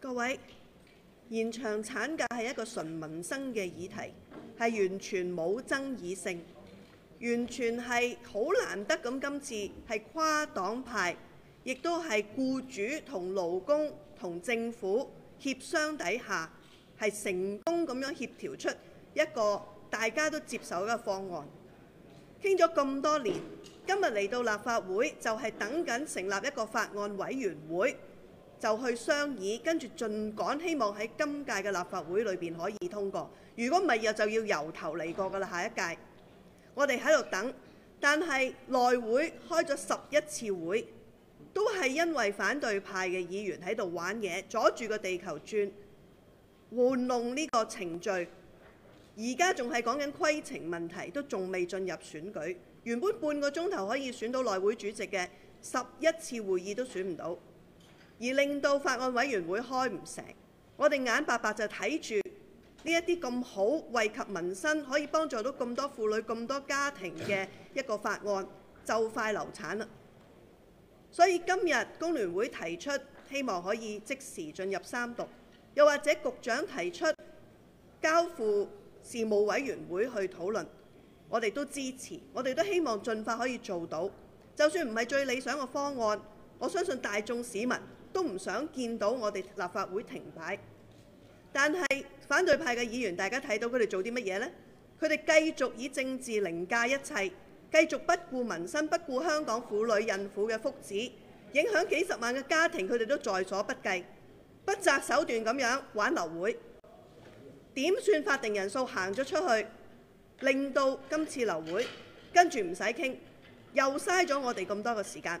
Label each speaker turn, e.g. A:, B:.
A: 各位，延長產假係一個純民生嘅議題，係完全冇爭議性，完全係好難得咁。今次係跨黨派，亦都係僱主同勞工同政府協商底下，係成功咁樣協調出一個大家都接受嘅方案。傾咗咁多年，今日嚟到立法會就係等緊成立一個法案委員會。就去商議，跟住盡趕希望喺今屆嘅立法會裏邊可以通過。如果唔係，又就要由頭嚟過㗎啦。下一屆我哋喺度等，但係內會開咗十一次會，都係因為反對派嘅議員喺度玩嘢，阻住個地球轉，玩弄呢個程序。而家仲係講緊規程問題，都仲未進入選舉。原本半個鐘頭可以選到內會主席嘅，十一次會議都選唔到。而令到法案委員會開唔成，我哋眼白白就睇住呢一啲咁好惠及民生，可以幫助到咁多婦女、咁多家庭嘅 一個法案就快流產啦。所以今日工聯會提出希望可以即時進入三讀，又或者局長提出交付事務委員會去討論，我哋都支持，我哋都希望盡快可以做到。就算唔係最理想嘅方案，我相信大眾市民，都唔想見到我哋立法會停擺，但係反對派嘅議員，大家睇到佢哋做啲乜嘢呢？佢哋繼續以政治凌駕一切，繼續不顧民生、不顧香港婦女孕婦嘅福祉，影響幾十萬嘅家庭，佢哋都在所不計，不擇手段咁樣玩流會，點算法定人數行咗出去，令到今次流會跟住唔使傾，又嘥咗我哋咁多嘅時間。